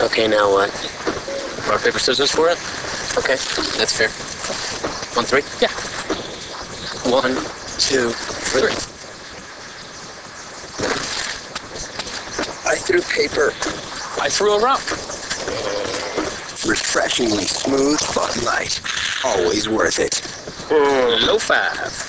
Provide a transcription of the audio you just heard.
Okay, now what? Rock, paper, scissors for it? Okay. That's fair. One, three? Yeah. One, two, three. I threw paper. I threw a rock. Refreshingly smooth Bud Light. Always worth it. low five.